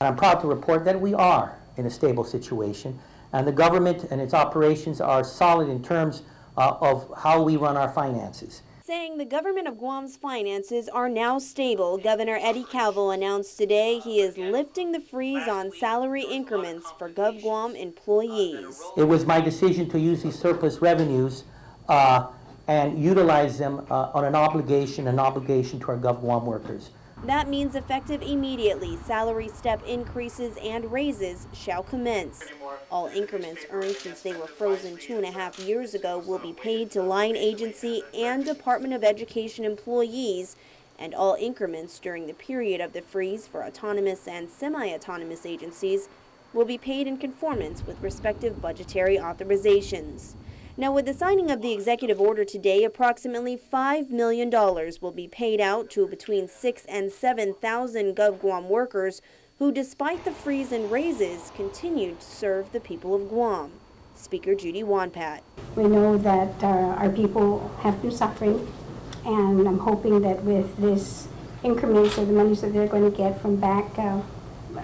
I'm proud to report that we are in a stable situation, and the government and its operations are solid in terms uh, of how we run our finances. Saying the government of Guam's finances are now stable, Governor Eddie Calvo announced today he is lifting the freeze on salary increments for GovGuam employees. It was my decision to use these surplus revenues uh, and utilize them uh, on an obligation, an obligation to our GovGuam workers. That means effective immediately, salary step increases and raises shall commence. All increments earned since they were frozen two and a half years ago will be paid to line agency and Department of Education employees, and all increments during the period of the freeze for autonomous and semi-autonomous agencies will be paid in conformance with respective budgetary authorizations. Now, with the signing of the executive order today, approximately $5 million will be paid out to between 6 and 7,000 GovGuam workers who, despite the freeze and raises, continued to serve the people of Guam. Speaker Judy Won Pat. We know that uh, our people have been suffering, and I'm hoping that with this increments of the monies that they're going to get from back uh,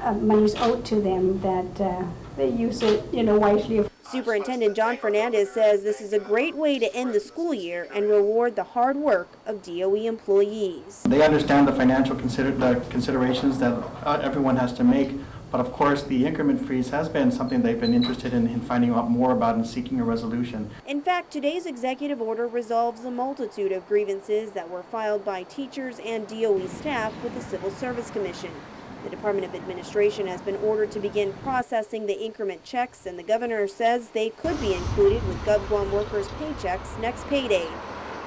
uh, monies owed to them, that uh, they use it, you know, wisely. Superintendent Jon Fernandez says this is a great way to end the school year and reward the hard work of DOE employees. They understand the financial consider the considerations that uh, everyone has to make, but of course the increment freeze has been something they've been interested in, in finding out more about and seeking a resolution. In fact, today's executive order resolves a multitude of grievances that were filed by teachers and DOE staff with the Civil Service Commission. The Department of Administration has been ordered to begin processing the increment checks, and the governor says they could be included with GovGuam workers' paychecks next payday.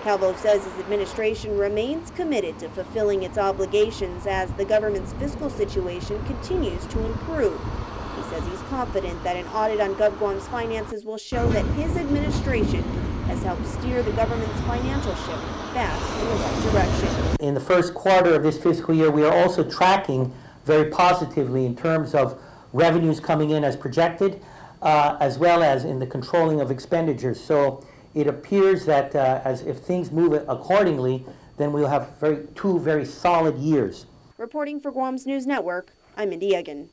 Calvo says his administration remains committed to fulfilling its obligations as the government's fiscal situation continues to improve. He says he's confident that an audit on GovGuam's finances will show that his administration has helped steer the government's financial ship back in the right direction. In the first quarter of this fiscal year, we are also tracking very positively in terms of revenues coming in as projected, uh, as well as in the controlling of expenditures. So it appears that uh, as if things move accordingly, then we'll have very, two very solid years. Reporting for Guam's News Network, I'm Mindy Aguon.